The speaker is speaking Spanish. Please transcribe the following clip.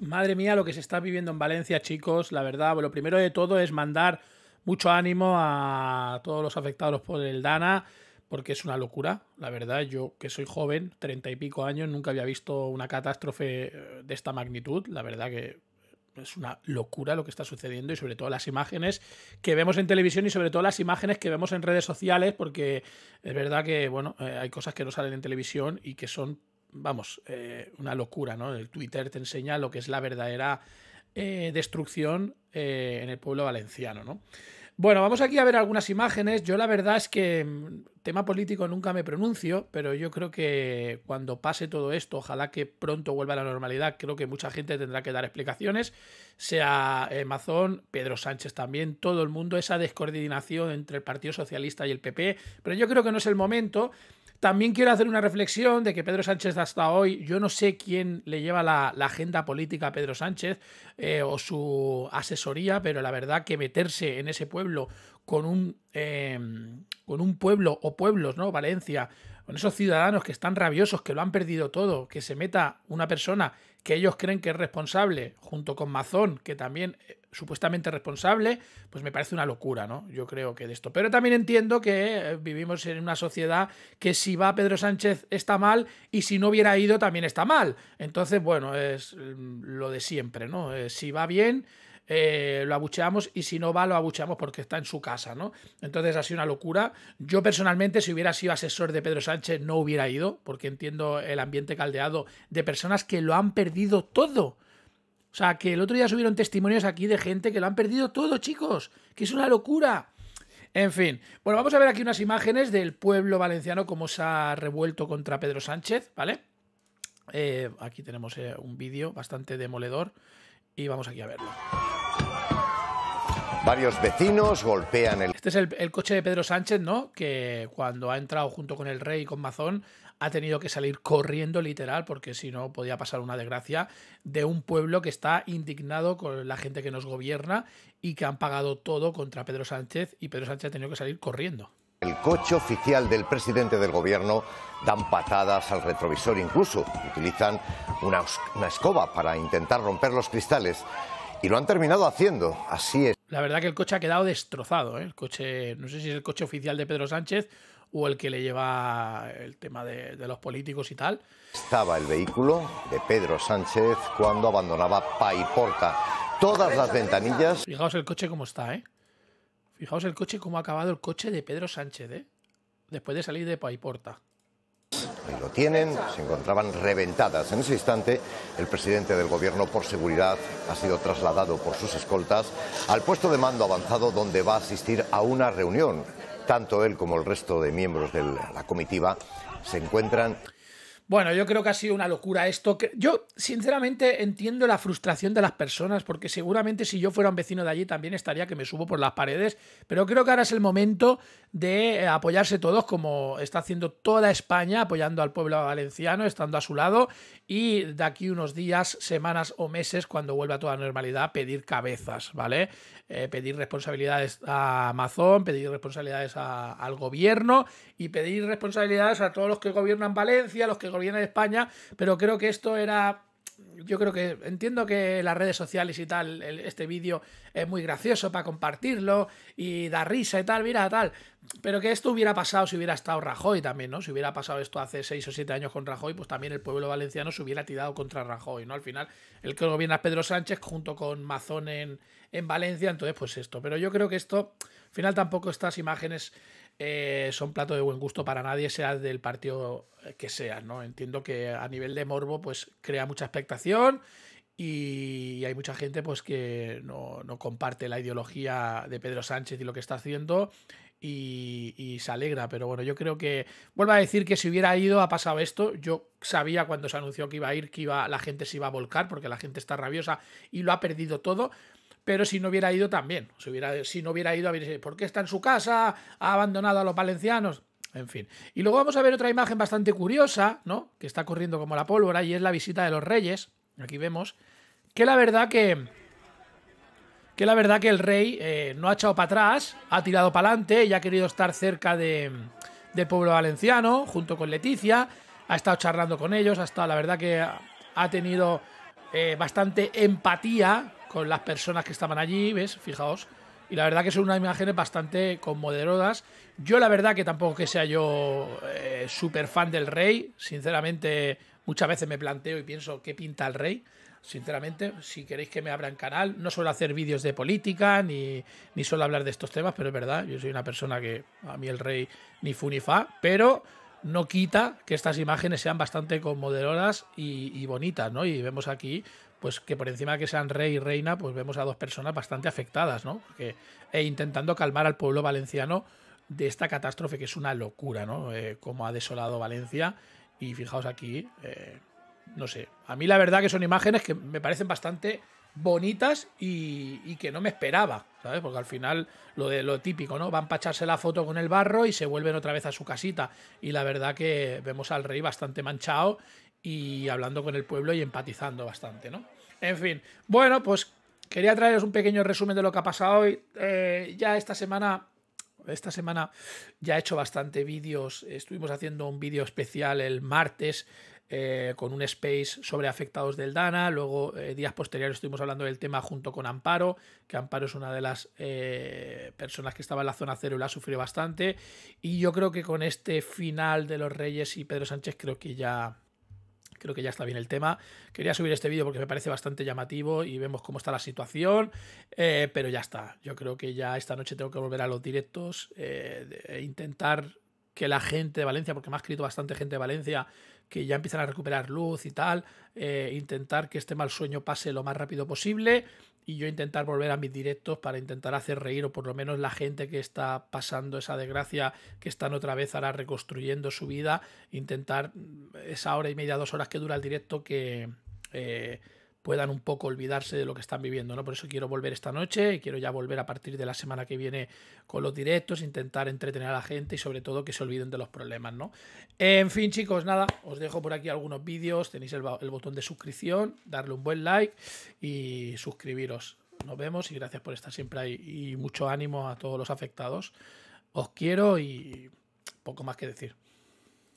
madre mía lo que se está viviendo en Valencia, chicos. La verdad, lo primero de todo es mandar mucho ánimo a todos los afectados por el Dana, porque es una locura. La verdad, yo que soy joven, treinta y pico años, nunca había visto una catástrofe eh, de esta magnitud. La verdad que es una locura lo que está sucediendo y sobre todo las imágenes que vemos en televisión y sobre todo las imágenes que vemos en redes sociales porque es verdad que bueno eh, hay cosas que no salen en televisión y que son vamos, eh, una locura, ¿no? El Twitter te enseña lo que es la verdadera eh, destrucción eh, en el pueblo valenciano, ¿no? Bueno, vamos aquí a ver algunas imágenes. Yo la verdad es que mm, tema político nunca me pronuncio, pero yo creo que cuando pase todo esto, ojalá que pronto vuelva a la normalidad, creo que mucha gente tendrá que dar explicaciones, sea Mazón, Pedro Sánchez también, todo el mundo, esa descoordinación entre el Partido Socialista y el PP, pero yo creo que no es el momento. También quiero hacer una reflexión de que Pedro Sánchez hasta hoy, yo no sé quién le lleva la, agenda política a Pedro Sánchez eh, o su asesoría, pero la verdad que meterse en ese pueblo con un, eh, con un pueblo o pueblos, ¿no? Valencia, con esos ciudadanos que están rabiosos, que lo han perdido todo, que se meta una persona que ellos creen que es responsable, junto con Mazón, que también eh, supuestamente responsable, pues me parece una locura, ¿no? Yo creo que de esto. Pero también entiendo que eh, vivimos en una sociedad que si va Pedro Sánchez está mal y si no hubiera ido también está mal. Entonces, bueno, es mm, lo de siempre, ¿no? Eh, si va bien, eh, lo abucheamos y si no va, lo abucheamos porque está en su casa, ¿no? Entonces ha sido una locura. Yo personalmente, si hubiera sido asesor de Pedro Sánchez, no hubiera ido, porque entiendo el ambiente caldeado de personas que lo han perdido todo o sea, que el otro día subieron testimonios aquí de gente que lo han perdido todo, chicos, que es una locura. En fin, bueno, vamos a ver aquí unas imágenes del pueblo valenciano, cómo se ha revuelto contra Pedro Sánchez, ¿vale? Eh, aquí tenemos eh, un vídeo bastante demoledor y vamos aquí a verlo. Varios vecinos golpean el... Este es el, el, coche de Pedro Sánchez, ¿no? Que cuando ha entrado junto con el rey y con Mazón ha tenido que salir corriendo literal porque si no podía pasar una desgracia de un pueblo que está indignado con la gente que nos gobierna y que han pagado todo contra Pedro Sánchez y Pedro Sánchez ha tenido que salir corriendo. El coche oficial del presidente del gobierno dan patadas al retrovisor, incluso utilizan una, una escoba para intentar romper los cristales y lo han terminado haciendo. Así es. La verdad que el coche ha quedado destrozado. ¿eh? El coche, no sé si es el coche oficial de Pedro Sánchez o el que le lleva el tema de, de, los políticos y tal. Estaba el vehículo de Pedro Sánchez cuando abandonaba Paiporta. Todas las ventanillas. Fijaos el coche cómo está, ¿eh? Fijaos el coche cómo ha acabado el coche de Pedro Sánchez, ¿eh? Después de salir de Paiporta. Ahí lo tienen, se encontraban reventadas. En ese instante, el presidente del gobierno, por seguridad, ha sido trasladado por sus escoltas al puesto de mando avanzado donde va a asistir a una reunión tanto él como el resto de miembros de la comitiva se encuentran bueno, yo creo que ha sido una locura esto. Yo, sinceramente, entiendo la frustración de las personas, porque seguramente si yo fuera un vecino de allí también estaría que me subo por las paredes, pero creo que ahora es el momento de eh, apoyarse todos, como está haciendo toda España, apoyando al pueblo valenciano, estando a su lado, y de aquí unos días, semanas o meses, cuando vuelva a toda normalidad, pedir cabezas, ¿vale? Eh, pedir responsabilidades a Amazon, pedir responsabilidades al gobierno y pedir responsabilidades a todos los que gobiernan Valencia, los que gobiernan España, pero creo que esto era yo creo que entiendo que las redes sociales y tal, este vídeo es muy gracioso para compartirlo y da risa y tal, mira, tal. Pero que esto hubiera pasado si hubiera estado Rajoy también, ¿no? Si hubiera pasado esto hace seis o siete años con Rajoy, pues también el pueblo valenciano se hubiera tirado contra Rajoy, ¿no? Al final, el que gobierna es Pedro Sánchez junto con Mazón en, en Valencia, entonces pues esto. Pero yo creo que esto, al final tampoco estas imágenes eh, son plato de buen gusto para nadie, sea del partido que sea, ¿no? Entiendo que a nivel de morbo, pues crea mucha expectación y hay mucha gente pues que no, no comparte la ideología de Pedro Sánchez y lo que está haciendo y, y, se alegra, pero bueno, yo creo que vuelvo a decir que si hubiera ido ha pasado esto, yo sabía cuando se anunció que iba a ir que iba la gente se iba a volcar porque la gente está rabiosa y lo ha perdido todo, pero si no hubiera ido también, si, no hubiera ido, ¿por qué está en su casa? ¿Ha abandonado a los valencianos? En fin. Y luego vamos a ver otra imagen bastante curiosa, ¿no? Que está corriendo como la pólvora y es la visita de los reyes. Aquí vemos que la verdad que que la verdad que el rey eh, no ha echado para atrás, ha tirado para adelante y ha querido estar cerca de, del pueblo valenciano, junto con Leticia, ha estado charlando con ellos, ha estado, la verdad que ha tenido eh, bastante empatía con las personas que estaban allí, ¿ves? Fijaos. Y la verdad que son unas imágenes bastante conmoderadas. Yo la verdad que tampoco que sea yo eh, súper fan del rey. Sinceramente, muchas veces me planteo y pienso qué pinta el rey. Sinceramente, si queréis que me abran canal, no suelo hacer vídeos de política ni, ni suelo hablar de estos temas, pero es verdad, yo soy una persona que a mí el rey ni fu ni fa, pero no quita que estas imágenes sean bastante conmoderadas y, y bonitas, ¿no? Y vemos aquí pues que por encima de que sean rey y reina, pues vemos a dos personas bastante afectadas, ¿no? e intentando calmar al pueblo valenciano de esta catástrofe que es una locura, ¿no? Eh, como ha desolado Valencia. Y fijaos aquí, eh, no sé, a mí la verdad que son imágenes que me parecen bastante bonitas y, que no me esperaba, ¿sabes? Porque al final lo de lo típico, ¿no? Van para echarse la foto con el barro y se vuelven otra vez a su casita. Y la verdad que vemos al rey bastante manchado y hablando con el pueblo y empatizando bastante, ¿no? En fin, bueno, pues quería traeros un pequeño resumen de lo que ha pasado hoy. Eh, ya esta semana, esta semana ya he hecho bastante vídeos. Estuvimos haciendo un vídeo especial el martes eh, con un space sobre afectados del Dana. Luego, eh, días posteriores, estuvimos hablando del tema junto con Amparo, que Amparo es una de las personas que estaba en la zona cero y la sufrió bastante. Y yo creo que con este final de los Reyes y Pedro Sánchez, creo que ya Creo que ya está bien el tema. Quería subir este vídeo porque me parece bastante llamativo y vemos cómo está la situación, eh, pero ya está. Yo creo que ya esta noche tengo que volver a los directos eh, e intentar que la gente de Valencia, porque me ha escrito bastante gente de Valencia, que ya empiezan a recuperar luz y tal, eh, intentar que este mal sueño pase lo más rápido posible y yo intentar volver a mis directos para intentar hacer reír o por lo menos la gente que está pasando esa desgracia, que están otra vez ahora reconstruyendo su vida, intentar esa hora y media, dos horas que dura el directo que... Eh, puedan un poco olvidarse de lo que están viviendo, ¿no? Por eso quiero volver esta noche y quiero ya volver a partir de la semana que viene con los directos, intentar entretener a la gente y sobre todo que se olviden de los problemas, ¿no? En fin, chicos, nada, os dejo por aquí algunos vídeos, tenéis el, el botón de suscripción, darle un buen like y suscribiros. Nos vemos y gracias por estar siempre ahí y mucho ánimo a todos los afectados. Os quiero y poco más que decir.